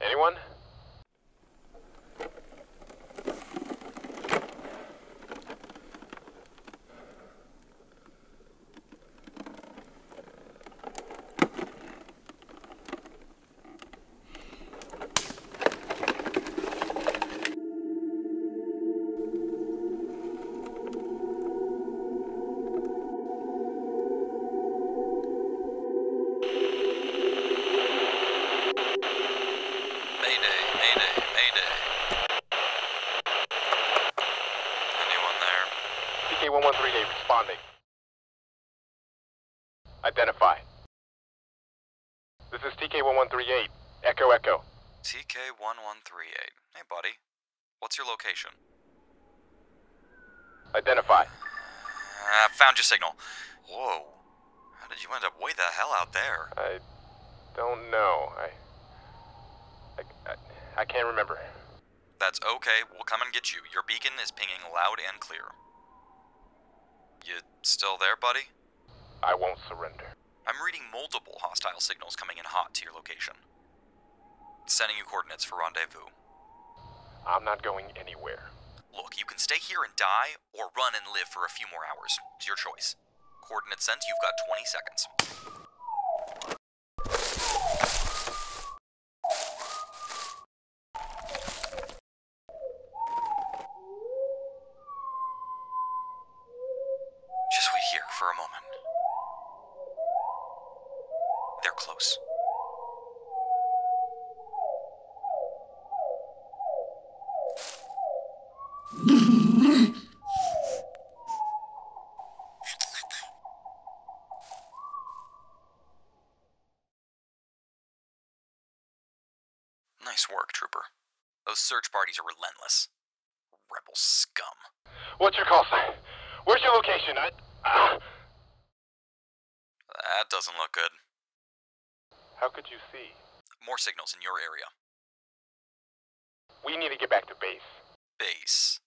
Anyone? TK-1138 responding. Identify. This is TK-1138. Echo Echo. TK1138. Hey, buddy. What's your location? Identify. Uh, found your signal. Whoa. How did you end up way the hell out there? I don't know. I, I, I, I can't remember. That's okay. We'll come and get you. Your beacon is pinging loud and clear. You still there, buddy? I won't surrender. I'm reading multiple hostile signals coming in hot to your location. Sending you coordinates for rendezvous. I'm not going anywhere. Look, you can stay here and die, or run and live for a few more hours. It's your choice. Coordinates sent, you've got 20 seconds. Nice work, Trooper. Those search parties are relentless. Rebel scum. What's your call sign? Where's your location? I. Uh, That doesn't look good. how could you see? More signals in your area. We need to get back to base. Base.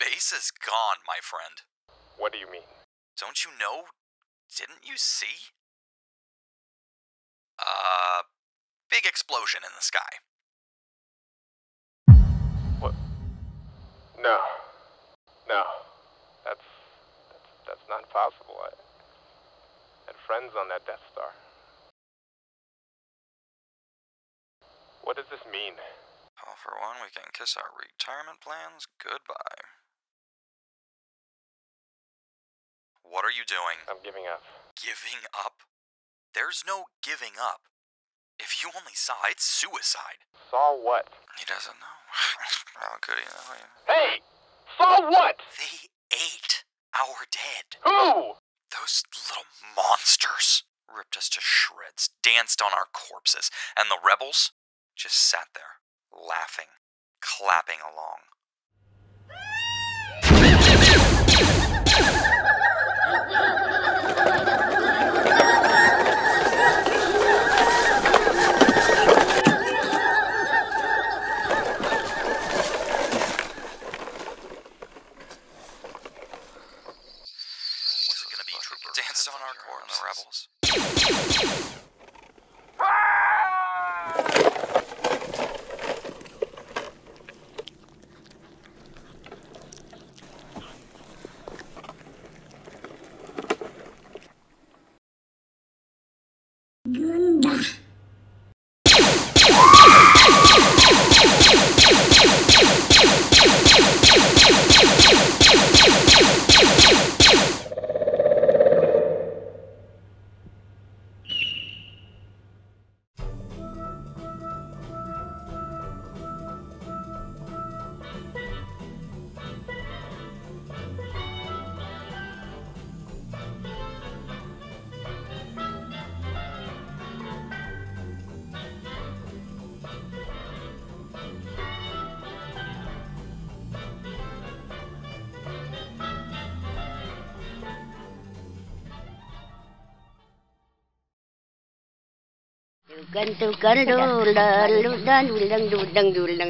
Base is gone, my friend. What do you mean? Don't you know? Didn't you see? Uh, big explosion in the sky. What? No. No. That's that's that's not possible. I had friends on that Death Star. What does this mean? Well, for one, we can kiss our retirement plans goodbye. What are you doing? I'm giving up. Giving up? There's no giving up. If you only saw, it's suicide. Saw what? He doesn't know. How could he know? Hey! Saw what? They ate our dead. Who? Those little monsters ripped us to shreds, danced on our corpses, and the rebels just sat there, laughing, clapping along. Bunda.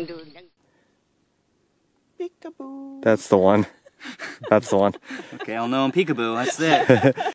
Dulan. That's the one. That's the one. Okay, I'll know him peekaboo. That's it.